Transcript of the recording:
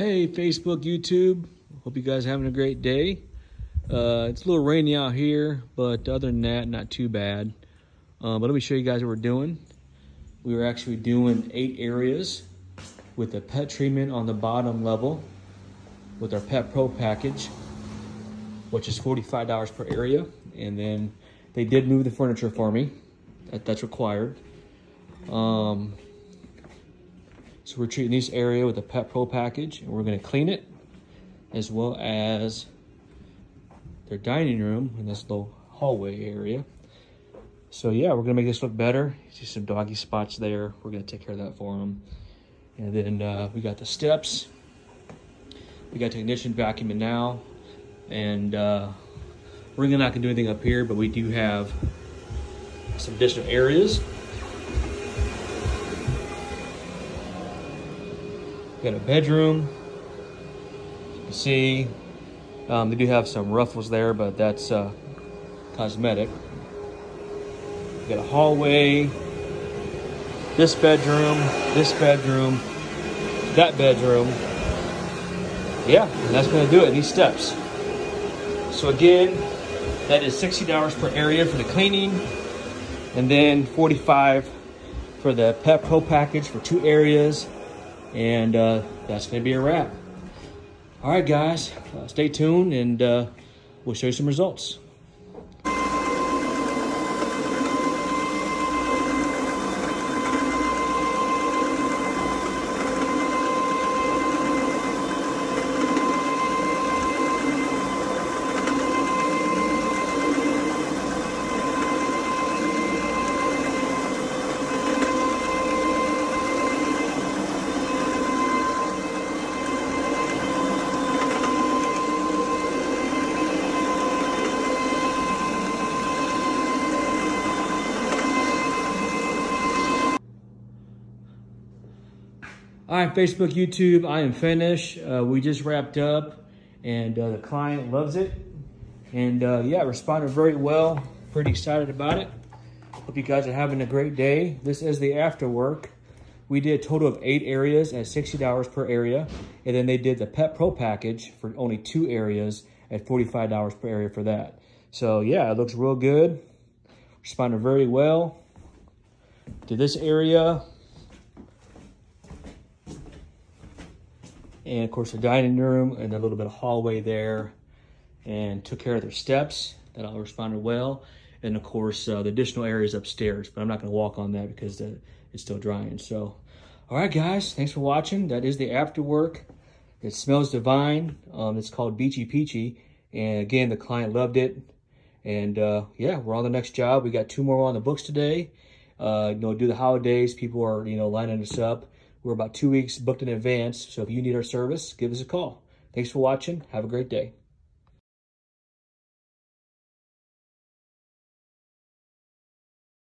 Hey, Facebook, YouTube. Hope you guys are having a great day. Uh, it's a little rainy out here, but other than that, not too bad. Uh, but let me show you guys what we're doing. We were actually doing eight areas with the pet treatment on the bottom level with our Pet Pro package, which is $45 per area. And then they did move the furniture for me. That, that's required. Um, so we're treating this area with a Pet Pro package and we're gonna clean it as well as their dining room in this little hallway area. So yeah, we're gonna make this look better. See some doggy spots there. We're gonna take care of that for them. And then uh, we got the steps. We got technician vacuuming now. And uh, we're really not gonna do anything up here, but we do have some additional areas. Got a bedroom. You can see um, they do have some ruffles there, but that's uh, cosmetic. Got a hallway, this bedroom, this bedroom, that bedroom. Yeah, and that's gonna do it, these steps. So again, that is $60 per area for the cleaning, and then 45 for the Pet Pro package for two areas, and uh, that's gonna be a wrap. All right, guys, uh, stay tuned, and uh, we'll show you some results. All right, Facebook, YouTube, I am finished. Uh, we just wrapped up and uh, the client loves it. And uh, yeah, responded very well. Pretty excited about it. Hope you guys are having a great day. This is the after work. We did a total of eight areas at $60 per area. And then they did the Pet Pro package for only two areas at $45 per area for that. So yeah, it looks real good. Responded very well. To this area, and of course the dining room and a little bit of hallway there and took care of their steps that all responded well. And of course uh, the additional areas upstairs but i'm not going to walk on that because uh, it's still drying. So all right guys thanks for watching. That is the after work. It smells divine. Um, it's called beachy peachy. And again the client loved it. And uh, yeah we're on the next job. We got two more on the books today. Uh, you know do the holidays. People are you know lining us up we're about two weeks booked in advance, so if you need our service, give us a call. Thanks for watching. Have a great day.